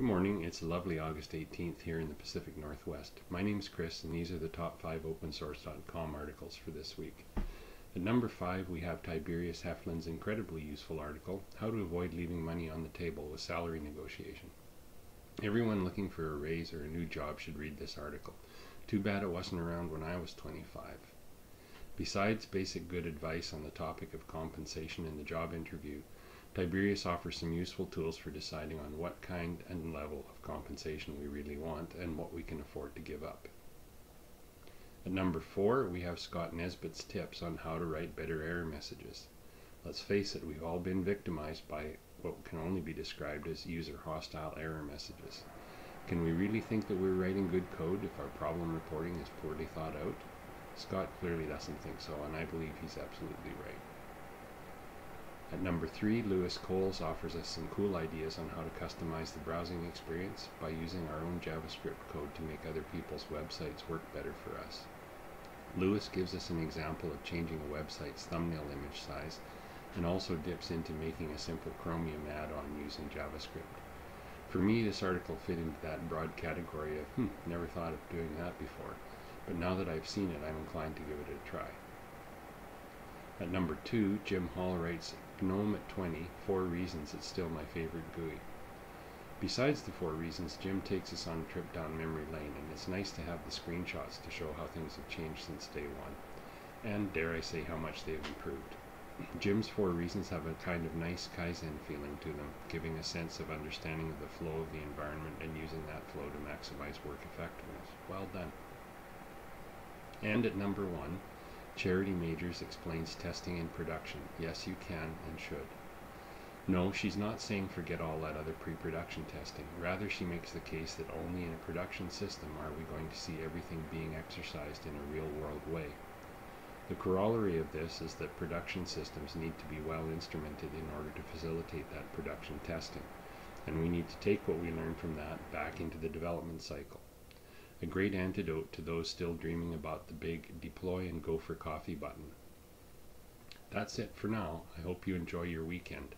Good morning. It's a lovely August 18th here in the Pacific Northwest. My name is Chris, and these are the top five opensource.com articles for this week. At number five, we have Tiberius Hefflin's incredibly useful article, How to Avoid Leaving Money on the Table with Salary Negotiation. Everyone looking for a raise or a new job should read this article. Too bad it wasn't around when I was 25. Besides basic good advice on the topic of compensation in the job interview, Tiberius offers some useful tools for deciding on what kind and level of compensation we really want and what we can afford to give up. At number four, we have Scott Nesbitt's tips on how to write better error messages. Let's face it, we've all been victimized by what can only be described as user hostile error messages. Can we really think that we're writing good code if our problem reporting is poorly thought out? Scott clearly doesn't think so, and I believe he's absolutely right. At number three, Lewis Cowles offers us some cool ideas on how to customize the browsing experience by using our own JavaScript code to make other people's websites work better for us. Lewis gives us an example of changing a website's thumbnail image size and also dips into making a simple Chromium add-on using JavaScript. For me, this article fit into that broad category of, hmm, never thought of doing that before, but now that I've seen it, I'm inclined to give it a try. At number two, Jim Hall writes GNOME at 20, Four Reasons It's Still My Favorite GUI. Besides the four reasons, Jim takes us on a trip down memory lane, and it's nice to have the screenshots to show how things have changed since day one, and dare I say how much they have improved. Jim's four reasons have a kind of nice Kaizen feeling to them, giving a sense of understanding of the flow of the environment and using that flow to maximize work effectiveness. Well done. And at number one, Charity Majors explains testing in production. Yes, you can and should. No, she's not saying forget all that other pre-production testing. Rather, she makes the case that only in a production system are we going to see everything being exercised in a real-world way. The corollary of this is that production systems need to be well instrumented in order to facilitate that production testing, and we need to take what we learn from that back into the development cycle a great antidote to those still dreaming about the big deploy and go for coffee button. That's it for now. I hope you enjoy your weekend.